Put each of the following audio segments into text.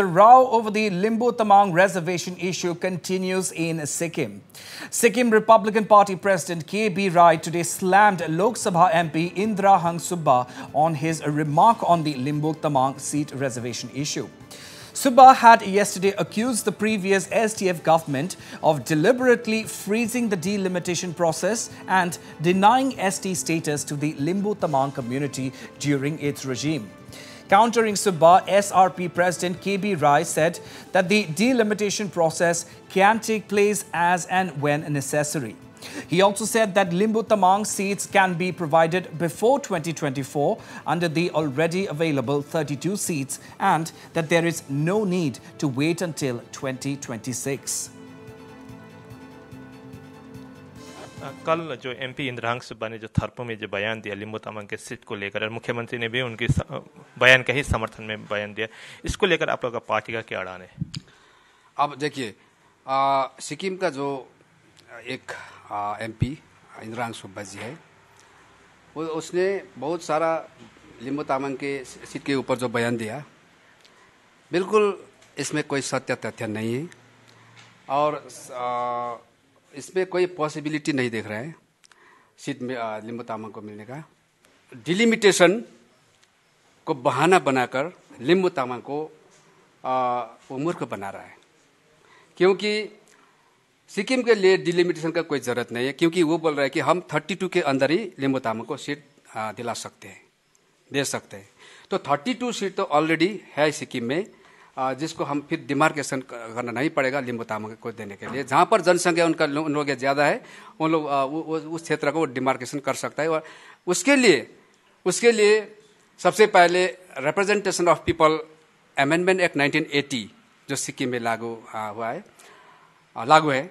The row over the Limbu Tamang reservation issue continues in Sikkim. Sikkim Republican Party President K.B. Rai today slammed Lok Sabha MP Indra Hang Subba on his remark on the Limbu Tamang seat reservation issue. Subba had yesterday accused the previous SDF government of deliberately freezing the delimitation process and denying ST status to the Limbu Tamang community during its regime. Countering Subba, SRP President KB Rai said that the delimitation process can take place as and when necessary. He also said that Limbu Tamang seats can be provided before 2024 under the already available 32 seats and that there is no need to wait until 2026. कल जो MP इंद्रांग Subba ने जो थरपो में जो बयान दिया लिम्बू तमंग के seat को लेकर, और मुख्यमंत्री ने भी उनकी बयान के ही समर्थन में बयान दिया। इसको लेकर आप लोग का पार्टी का क्या अड़ान है? अब देखिए सिक्किम का जो एक एमपी इंद्रांग सुब्बा जी है, वो उसने बहुत सारा लिम्बू तामंग के सीट के ऊपर जो बयान दिया, बिल्कुल इसमें कोई सत्य तथ्य नहीं है। और इसमें कोई पॉसिबिलिटी नहीं देख रहे हैं। सीट में लिम्बू तामंग को मिलने का। डिलिमिटेशन को बहाना बनाकर लिम्बू तामंग को वो मूर्ख बना रहा है। क्योंकि सिक्किम के लिए डिलिमिटेशन का कोई ज़रूरत नहीं है, क्योंकि वो बोल रहा है कि हम 32 के अंदर ही लिम्बू तामंग को सीट दिला सकते हैं, दे सकते हैं। तो 32 सीट तो ऑलरेडी है सिक्किम में। जिसको हम फिर डिमार्केशन करना नहीं पड़ेगा लिम्बू तामंग को देने के लिए। जहाँ पर जनसंख्या उनका उन लोग ज़्यादा है, उन लोग उस क्षेत्र को डिमार्केशन कर सकता है। और उसके लिए उसके लिए सबसे पहले representation of people amendment act 1980 जो सिक्किम में लागू हुआ है लागू है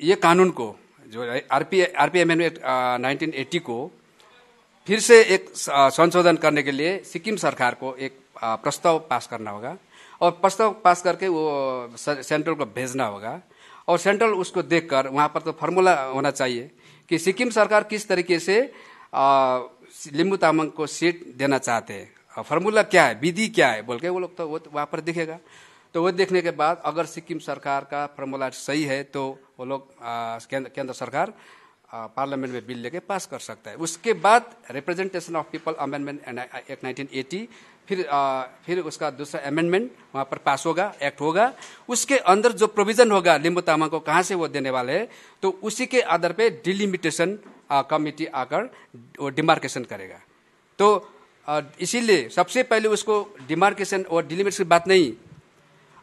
ये कानून को, जो RP RP amendment nineteen eighty को फिर से एक संशोधन करने के लिए सिक्किम सरकार को एक प्रस्ताव पास करना होगा और प्रस्ताव पास करके वो सेंट्रल को भेजना होगा और सेंट्रल उसको देखकर वहाँ पर तो फार्मूला होना चाहिए कि सिक्किम सरकार किस तरीके से लिम्बू तामंग को सीट देना चाहते हैं। फार्मूला क्या है? विधि क्या है? बोल के वो लोग तो वो वहाँ पर दिखेगा। तो वो देखने के बाद अगर सिक्किम सरकार का फार्मूला सही है तो वो लोग केंद्र सरकार पार्लियामेंट में बिल लेके पास कर सकता है। उसके बाद representation of people amendment act 1980 फिर आ, फिर उसका दूसरा अमेंडमेंट वहाँ पर पास होगा एक्ट होगा। उसके अंदर जो प्रोविज़न होगा लिम्बू तामा को कहाँ से वो देने वाले हैं तो उसी के आधार पे डिलिमिटेशन कमिटी आकर वो डिमार्केशन करेगा। तो इसीलिए सबसे पहले उसको डिमार्केशन और डिलिमिटेशन की बात नहीं।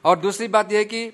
और दूसरी बात यह है कि